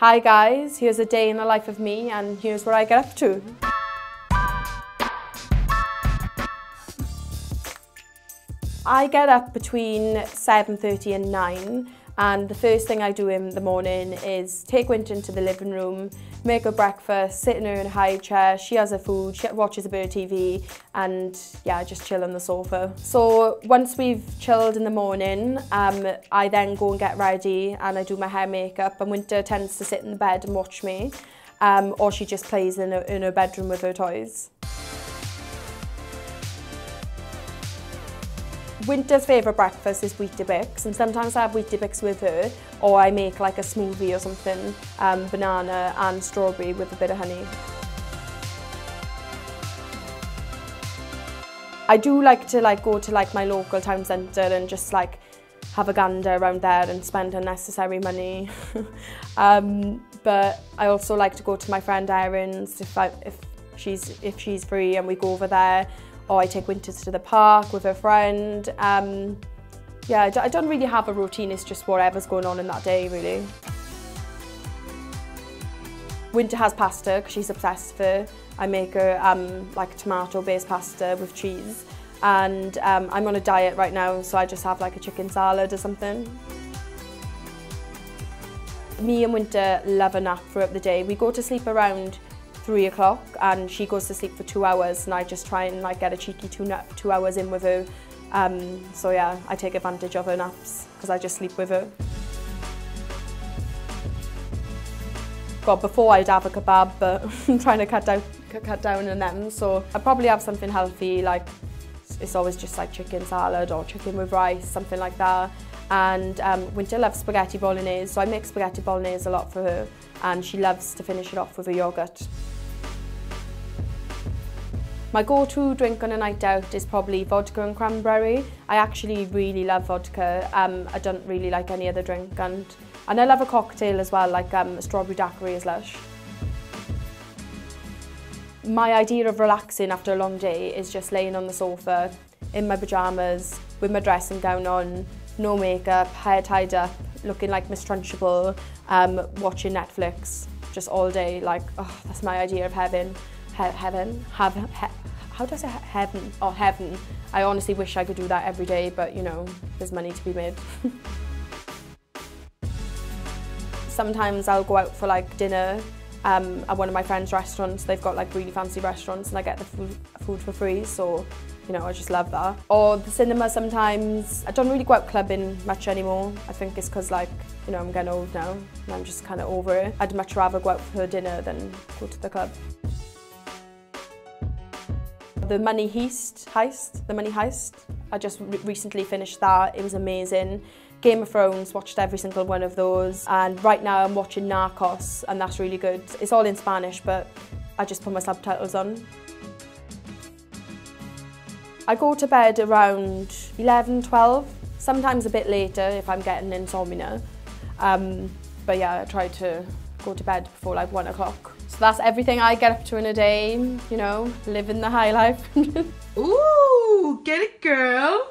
Hi guys, here's a day in the life of me and here's what I get up to. I get up between 7.30 and 9 And the first thing I do in the morning is take Winter into the living room, make her breakfast, sit in her in a high chair, she has her food, she watches a bit of TV, and yeah, just chill on the sofa. So once we've chilled in the morning, um, I then go and get ready and I do my hair makeup, and Winter tends to sit in the bed and watch me, um, or she just plays in her, in her bedroom with her toys. Winter's favourite breakfast is Weetabix and sometimes I have Weetabix with her or I make like a smoothie or something, um, banana and strawberry with a bit of honey. I do like to like go to like my local town centre and just like have a gander around there and spend unnecessary money. um, but I also like to go to my friend Erin's if, I, if, she's, if she's free and we go over there or I take Winters to the park with a friend. Um, yeah, I don't really have a routine, it's just whatever's going on in that day, really. Winter has pasta because she's obsessed with it. I make her um, like tomato-based pasta with cheese. And um, I'm on a diet right now, so I just have like a chicken salad or something. Me and Winter love a nap throughout the day. We go to sleep around three o'clock and she goes to sleep for two hours and I just try and like get a cheeky two, two hours in with her. Um, so yeah, I take advantage of her naps because I just sleep with her. God, before I'd have a kebab, but I'm trying to cut down, cut down on them. So I probably have something healthy, like it's always just like chicken salad or chicken with rice, something like that. And um, Winter loves spaghetti bolognese, so I make spaghetti bolognese a lot for her. And she loves to finish it off with a yoghurt. My go-to drink on a night out is probably vodka and cranberry. I actually really love vodka. Um, I don't really like any other drink and, and I love a cocktail as well, like um, strawberry daiquiri is lush. My idea of relaxing after a long day is just laying on the sofa in my pyjamas with my dressing gown on, no makeup, hair tied up, looking like Miss Trunchbull, um, watching Netflix just all day. Like, oh, that's my idea of heaven he heaven, have, he how do I say heaven? Oh, heaven. I honestly wish I could do that every day, but you know, there's money to be made. Sometimes I'll go out for like dinner um, at one of my friends' restaurants. They've got like really fancy restaurants and I get the food, food for free, so you know, I just love that. Or the cinema sometimes. I don't really go out clubbing much anymore. I think it's because like, you know, I'm getting old now and I'm just kind of over it. I'd much rather go out for dinner than go to the club. The Money Heist, heist, the Money Heist. I just re recently finished that. It was amazing. Game of Thrones, watched every single one of those. And right now I'm watching Narcos and that's really good. It's all in Spanish, but I just put my subtitles on. I go to bed around 11, 12, sometimes a bit later if I'm getting insomnia. Um, but yeah, I try to go to bed before like one o'clock. So that's everything I get up to in a day, you know, living the high life. Ooh, get it girl.